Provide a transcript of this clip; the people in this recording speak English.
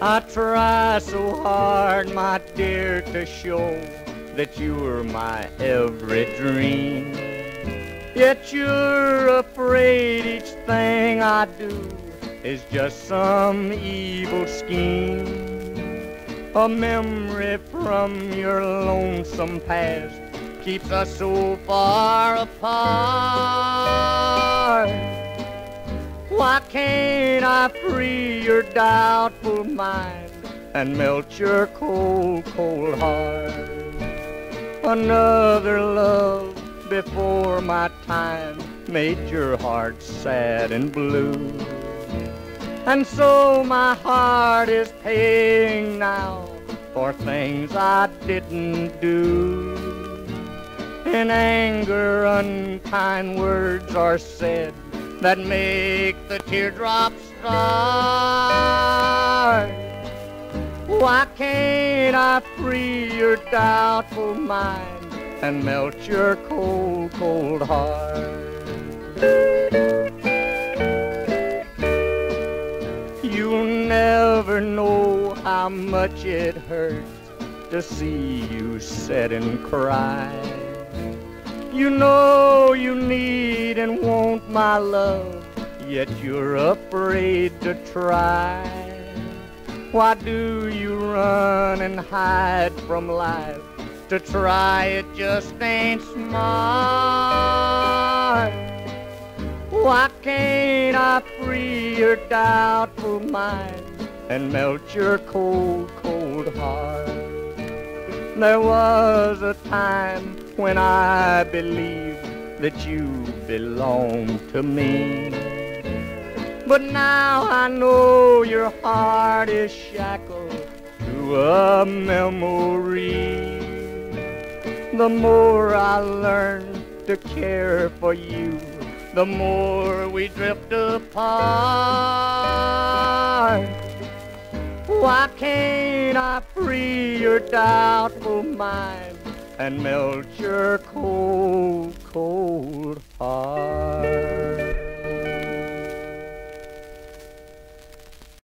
I try so hard, my dear, to show that you were my every dream. Yet you're afraid each thing I do is just some evil scheme. A memory from your lonesome past keeps us so far apart. Why can't I free your doubtful mind and melt your cold, cold heart? Another love before my time made your heart sad and blue. And so my heart is paying now for things I didn't do. In anger, unkind words are said that make the teardrops start. Why can't I free your doubtful mind and melt your cold, cold heart? You'll never know how much it hurts to see you sit and cry. You know you need and want my love, yet you're afraid to try. Why do you run and hide from life? To try it just ain't smart. Why can't I free your doubtful mind and melt your cold, cold heart? There was a time when I believed that you belonged to me. But now I know your heart is shackled to a memory. The more I learn to care for you, the more we drift apart. Why can't I free your doubtful mind and melt your cold, cold heart?